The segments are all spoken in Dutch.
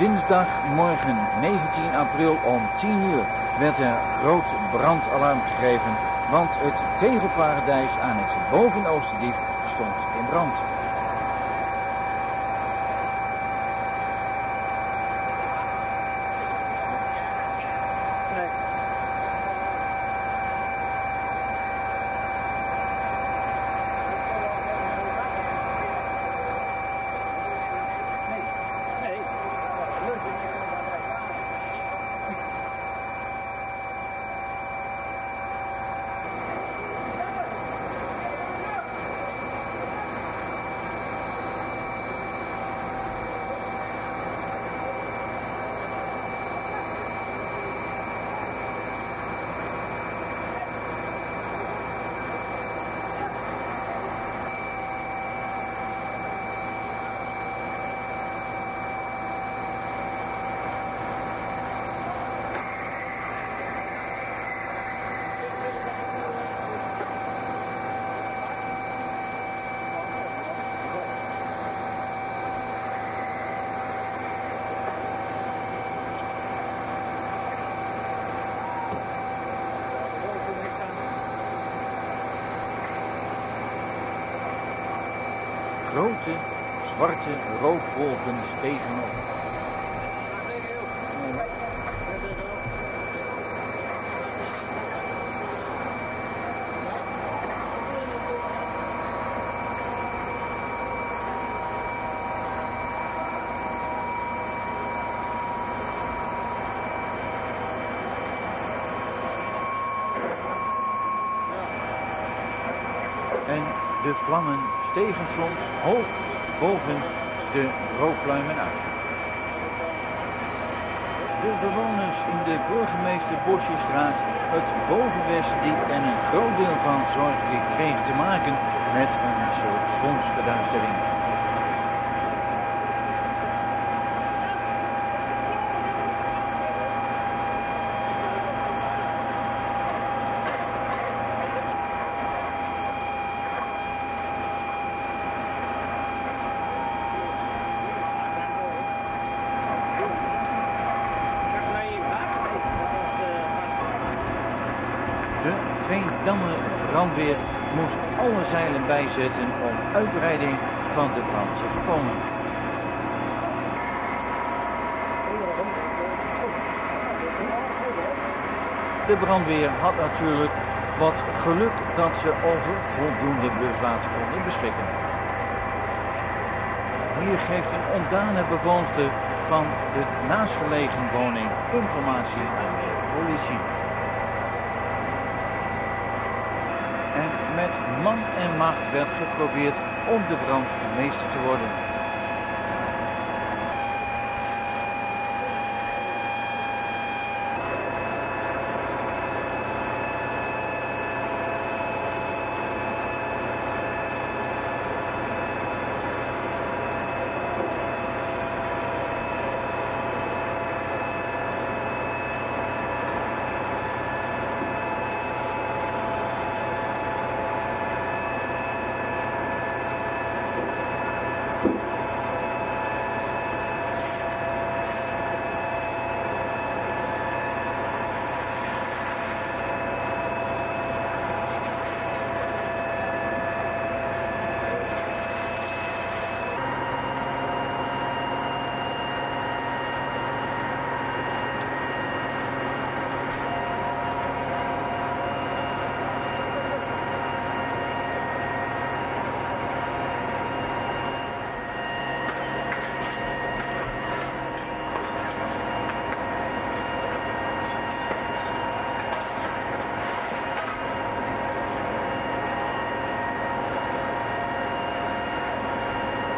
Dinsdagmorgen 19 april om 10 uur werd er groot brandalarm gegeven, want het tegelparadijs aan het bovenoosterdiep stond in brand. Grote zwarte rookwolken stegen op. En de vlammen stegen soms hoog boven de rookpluimen uit. De bewoners in de burgemeester Bosjestraat, het Bovenwestendiep en een groot deel van Zorgvliet kregen te maken met een soort zonsverduistering. De Veendammer brandweer moest alle zeilen bijzetten om uitbreiding van de brand te voorkomen. De brandweer had natuurlijk wat geluk dat ze over voldoende bluswater konden beschikken. Hier geeft een ontdane bewoonster van de naastgelegen woning informatie aan de politie. En met man en macht werd geprobeerd om de brand meester te worden.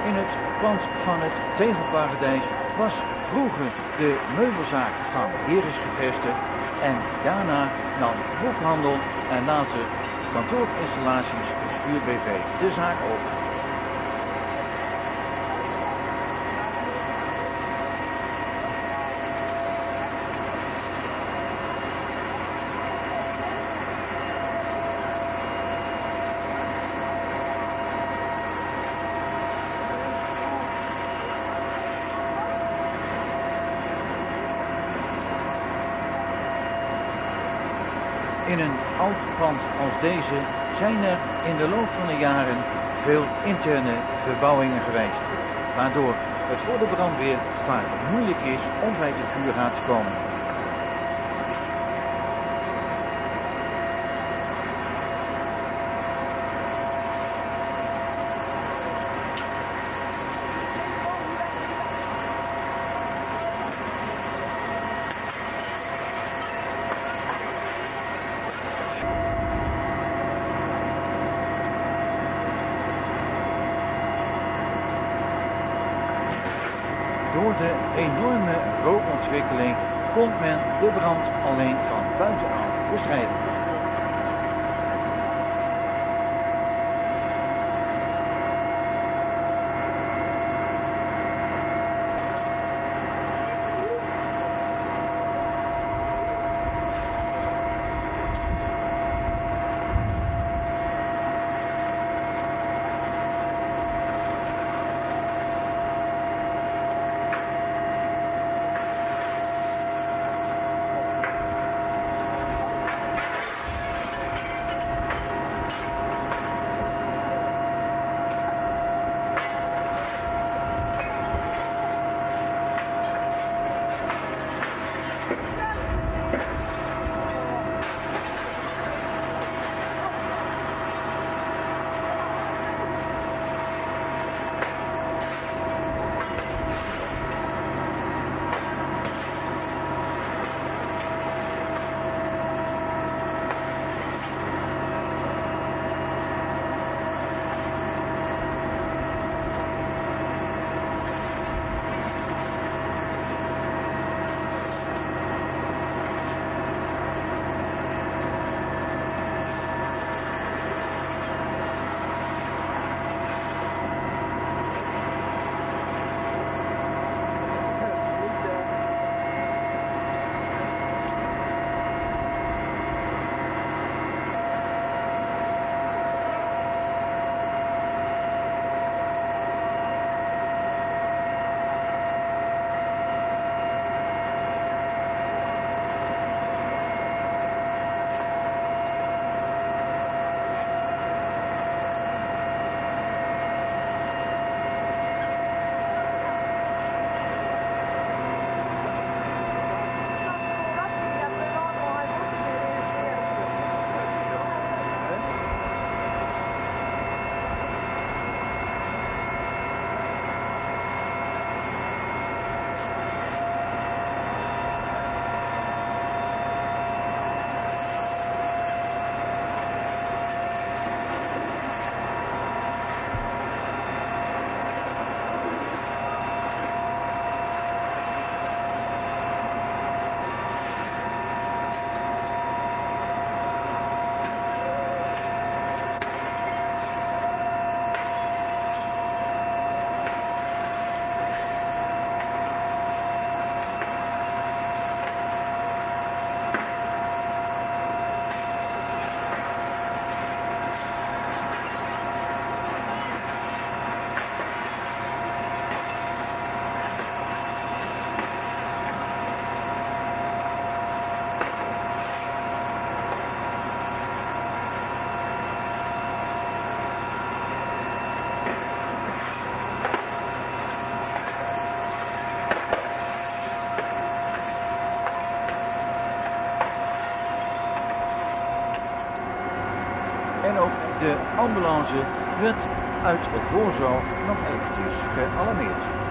In het pand van het Tegelparadijs was vroeger de meubelzaak van Heres gevestigd en daarna nam boekhandel en later kantoorinstallaties Schuur BV de zaak over. In een oud pand als deze zijn er in de loop van de jaren veel interne verbouwingen geweest, waardoor het voor de brandweer vaak moeilijk is om bij de vuurraad te komen. Door de enorme rookontwikkeling kon men de brand alleen van buitenaf bestrijden. De ambulance werd uit voorzorg nog eventjes gealarmeerd.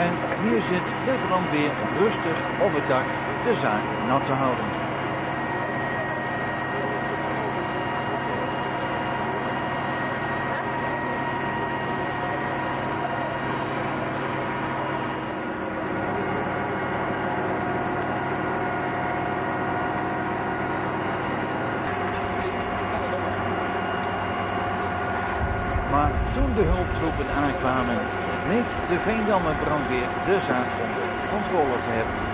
En hier zit de brandweer rustig op het dak de zaak nat te houden. toen de hulptroepen aankwamen, meet de Veendammer brandweer de zaak onder controle te hebben.